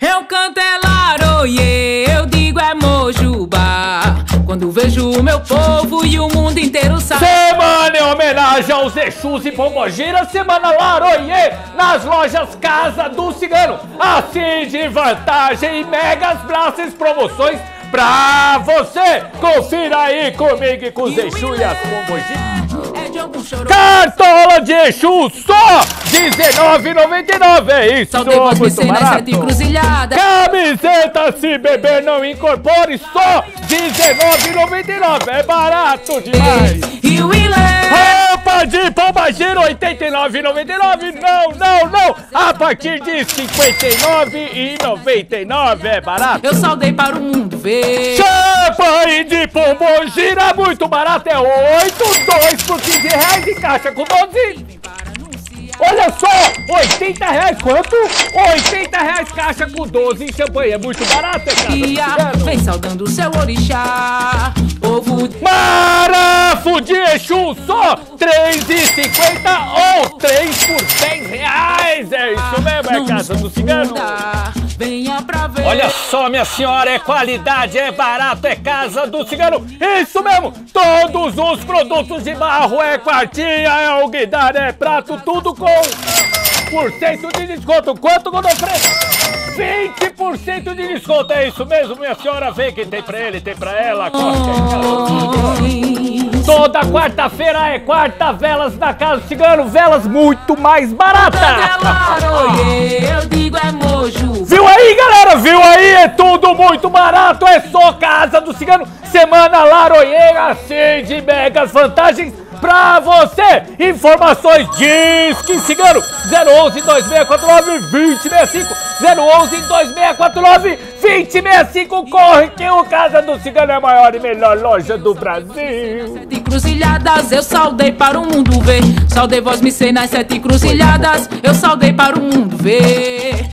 Eu canto é laroie, eu digo é mojubá. Quando vejo o meu povo e o mundo inteiro sabe. Semana em homenagem aos Exus e Pombogira, Semana Laroie, nas lojas Casa do Cigano. Assim de vantagem e megas braços promoções pra você. Confira aí comigo e com os Exus e as Pombogiras. Cartola de Exu só R$19,99, é isso, voz, me muito barato. sete encruzilhadas. Camiseta se beber não incorpore, só R$19,99, é barato demais. E o. Roupa de pombageiro, R$ 89,99, não, não, não, a partir de R$ 59,99, é barato. Eu saudei para o mundo ver. Champanhe de pombogira, muito barato, é 8, 2 por 15 reais em caixa com 12. Olha só, 80 reais, quanto? 80 reais caixa com 12 em champanhe, é muito barato, é Ia, cigano. vem saudando o seu orixá. Ovo Marafu de Exu, só 3,50 ou 3 por 10 reais, é isso mesmo, é casa do cigano. Venha pra ver. Olha só, minha senhora, é qualidade, é barato, é casa do cigano. Isso mesmo, todos os produtos de barro é quartinha, é alguidar, é prato, tudo com por cento de desconto. Quanto oferece? 20% de desconto, é isso mesmo, minha senhora. Vê quem tem pra ele, tem pra ela. Corte. Toda quarta-feira é quarta velas na casa do cigano, velas muito mais baratas. Eu digo é mojo. Viu aí, galera? Viu aí? É tudo muito barato. É só Casa do Cigano. Semana Laroieira, assim de megas vantagens pra você. Informações Disque Cigano 011 2649 2065 011 2649 2065 Corre que o Casa do Cigano é a maior e melhor loja do Brasil. Sete encruzilhadas, eu saudei para o mundo ver. Saudei vós, me sei nas sete encruzilhadas. Eu saudei para o mundo ver.